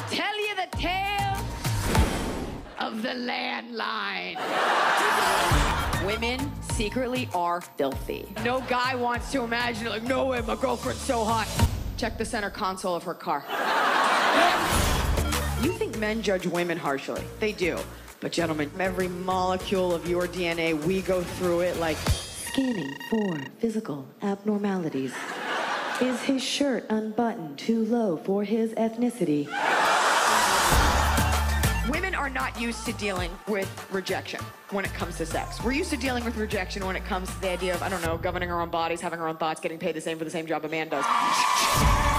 I'll tell you the tale of the landline. Women secretly are filthy. No guy wants to imagine it like, no way, my girlfriend's so hot. Check the center console of her car. you think men judge women harshly? They do. But gentlemen, every molecule of your DNA, we go through it like scanning for physical abnormalities. Is his shirt unbuttoned too low for his ethnicity? Are not used to dealing with rejection when it comes to sex. We're used to dealing with rejection when it comes to the idea of, I don't know, governing our own bodies, having our own thoughts, getting paid the same for the same job a man does.